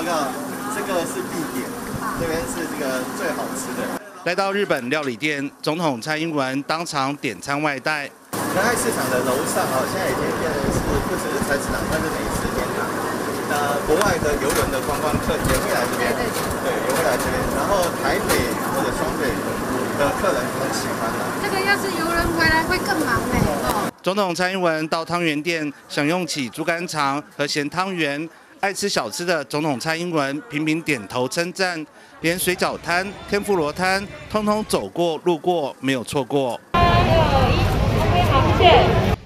报告，这个是必点，这边是这个最好吃的。来到日本料理店，总统蔡英文当场点餐外带。仁爱市场的楼上哦，现在已经变成是不只是菜市场，它是美食天堂。那国外的游轮的观光客也会来这边，对，也会来这边。然后台北或者双北的客人很喜欢的。这个要是游轮回来会更忙嘞哦。总统蔡英文到汤圆店享用起猪肝肠和咸汤圆。爱吃小吃的总统蔡英文频频点头称赞，连水饺摊、天妇罗摊，通通走过路过，没有错过。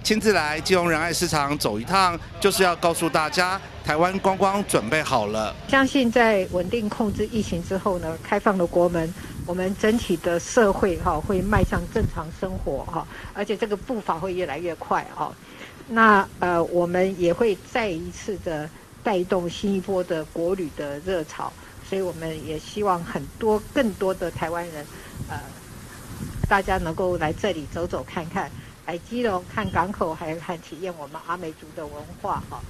亲自来基隆仁爱市场走一趟，就是要告诉大家，台湾观光准备好了。相信在稳定控制疫情之后呢，开放了国门，我们整体的社会哈会迈向正常生活哈，而且这个步伐会越来越快哈。那呃，我们也会再一次的。带动新一波的国旅的热潮，所以我们也希望很多更多的台湾人，呃，大家能够来这里走走看看，来基隆看港口，还有看体验我们阿美族的文化哈。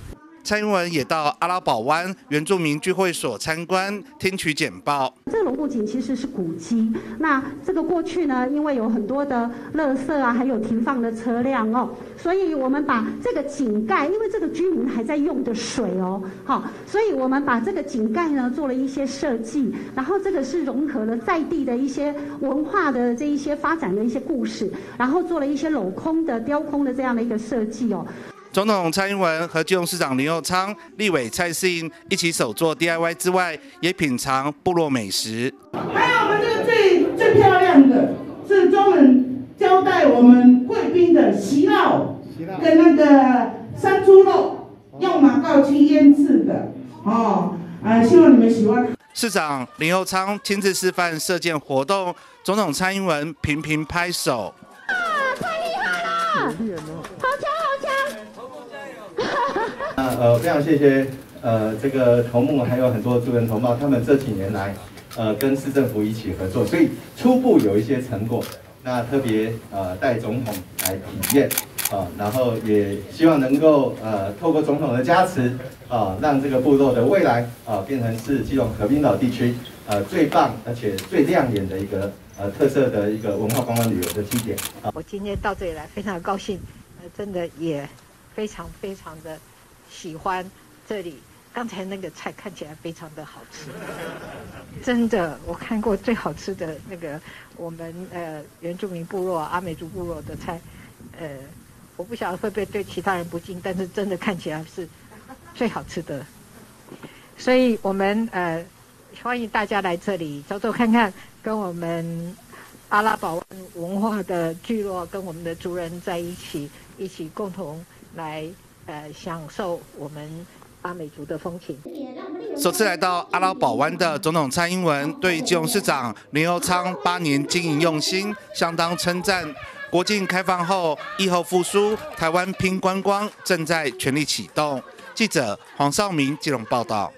蔡英文也到阿拉堡湾原住民聚会所参观，听取简报。这个龙骨井其实是古迹，那这个过去呢，因为有很多的垃圾啊，还有停放的车辆哦，所以我们把这个井盖，因为这个居民还在用的水哦，好，所以我们把这个井盖呢做了一些设计，然后这个是融合了在地的一些文化的这一些发展的一些故事，然后做了一些镂空的雕空的这样的一个设计哦。总统蔡英文和基隆市长林佑昌、立委蔡适应一起手做 DIY 之外，也品尝部落美食。还有我们这个最最漂亮的，是专门招待我们贵宾的席肉，跟那个山猪肉，用马告去腌制的。哦，呃，希望你们喜欢。市长林佑昌亲自示范射箭活动，总统蔡英文频频拍手。啊，太厉害了！好强！那呃，非常谢谢呃这个头目，还有很多助人同胞，他们这几年来呃跟市政府一起合作，所以初步有一些成果。那特别呃带总统来体验啊，然后也希望能够呃透过总统的加持啊，让这个部落的未来啊变成是基隆和平岛地区呃最棒而且最亮眼的一个呃特色的一个文化观光旅游的地点。我今天到这里来非常高兴，呃，真的也非常非常的。喜欢这里，刚才那个菜看起来非常的好吃，真的，我看过最好吃的那个我们呃原住民部落阿美族部落的菜，呃，我不晓得会不会对其他人不敬，但是真的看起来是最好吃的，所以我们呃欢迎大家来这里走走看看，跟我们阿拉堡文化的聚落跟我们的族人在一起，一起共同来。呃，享受我们阿美族的风情。首次来到阿拉堡湾的总统蔡英文，对金融市长林佑昌八年经营用心相当称赞。国境开放后，疫后复苏，台湾拼观光正在全力启动。记者黄少明金融报道。